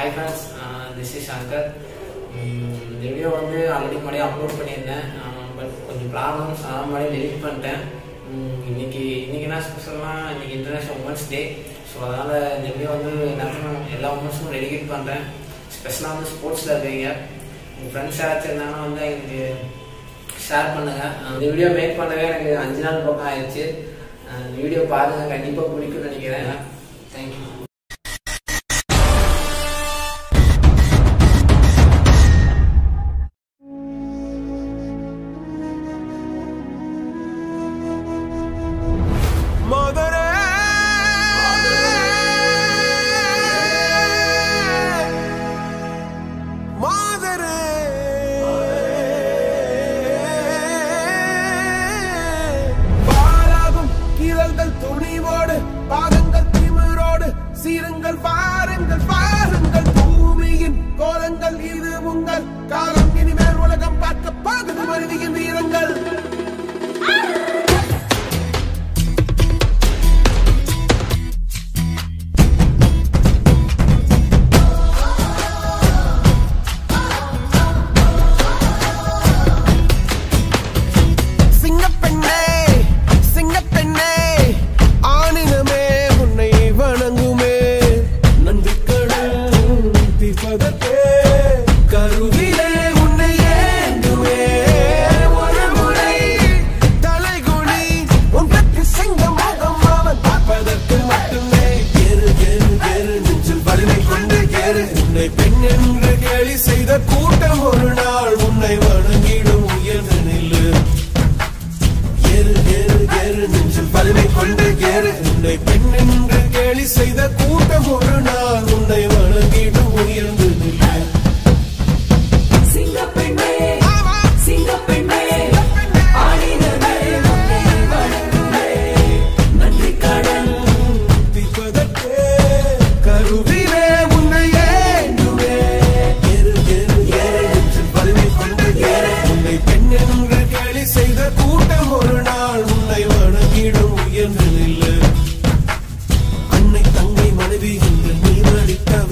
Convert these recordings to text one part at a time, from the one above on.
Hi friends this is Shankar இந்த video வந்து already முன்னாடியே அப்லோட் பண்ணியிருந்தேன். பட் கொஞ்சம் ப்ராப்ளம்ஸ் அதனால் முன்னாடியே டெலிட் பண்ணிட்டேன். இன்னைக்கு இன்னைக்கு என்ன ஸ்பெஷல்னா இன்னைக்கு இன்டர்நேஷனல் உமன்ஸ் டே ஸோ அதனால் இந்த வீடியோ வந்து எல்லாருக்கும் எல்லா உமன்ஸும் டெடிகேட் பண்ணுறேன் ஸ்பெஷலாக வந்து ஸ்போர்ட்ஸில் இருக்கீங்க. உங்கள் ஃப்ரெண்ட்ஸ் யாராச்சும் இருந்தாங்கன்னா வந்து எனக்கு ஷேர் பண்ணுங்கள் இந்த வீடியோ மேக் பண்ணவே எனக்கு அஞ்சு நாள் பக்கம் ஆயிடுச்சு. இந்த வீடியோ பாருங்கள் கண்டிப்பாக பிடிக்கும்னு நினைக்கிறேன். Thank you Madurai. துணிவோடு பாதங்கள் திமிரோடு சீருங்கள் பாருங்கள் பாருங்கள். பூமியின் கோலங்கள் இது உங்கள் காலம். இனிமேல் உலகம் பார்க்க பாகுது மருதியின் வீரங்கள்.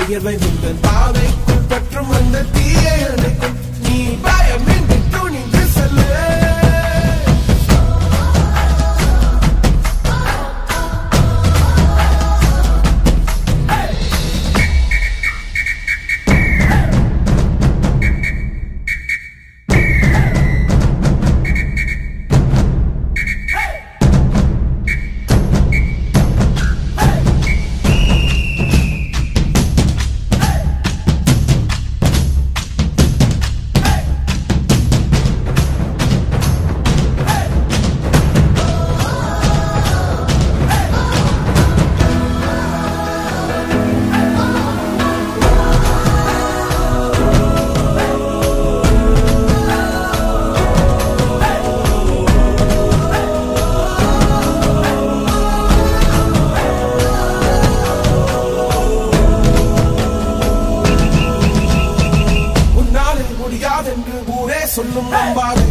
வியர்வை உங்கள் பாதைக்குள் பற்றும் அந்த சொல்லும் நம்பாத